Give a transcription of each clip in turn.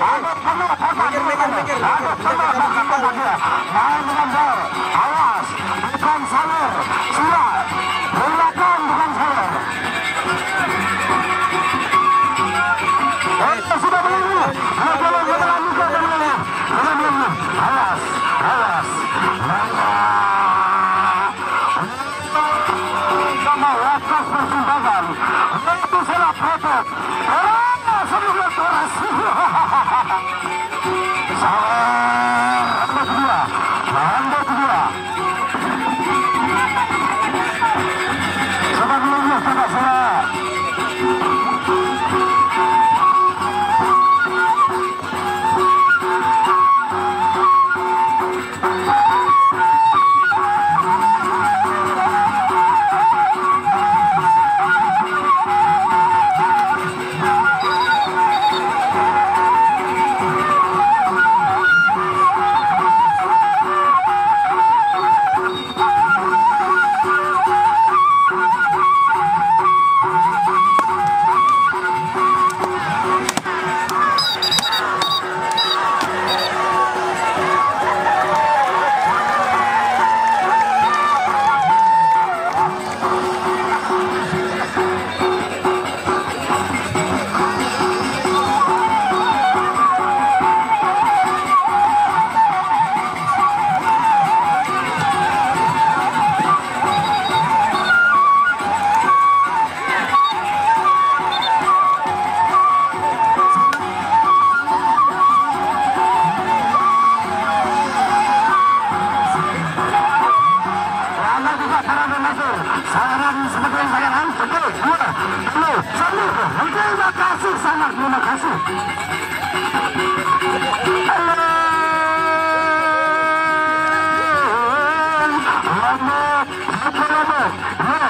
Aduh, tenang, tenang, tenang. Aduh, tenang, tenang, tenang. Aduh, tenang. Pesawat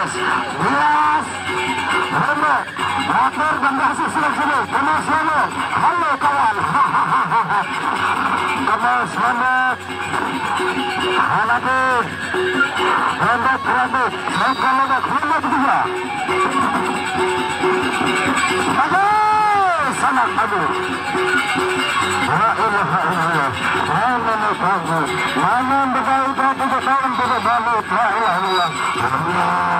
keras keras hebat motor dan asisten sini kemasiono halo kawan kemasiono halade berat berat motor lewat lewat juga bagus anak bagus La ilaha illallah. Mana mutahhir. Mana betul-betul tahun betul-betul la ilaha illallah. Allah.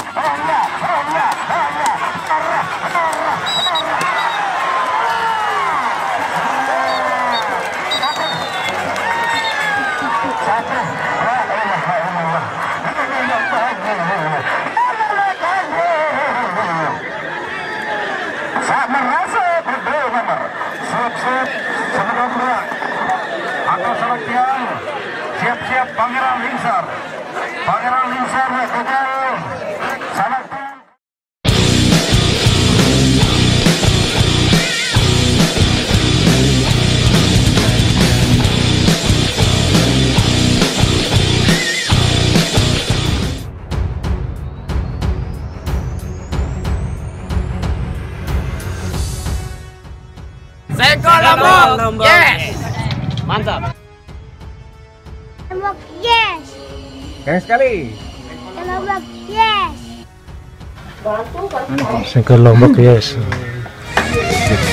Seko Lombok. Yes. Mantap. Lombok yes. Keren sekali. Lombok yes. Singkat Lombok yes.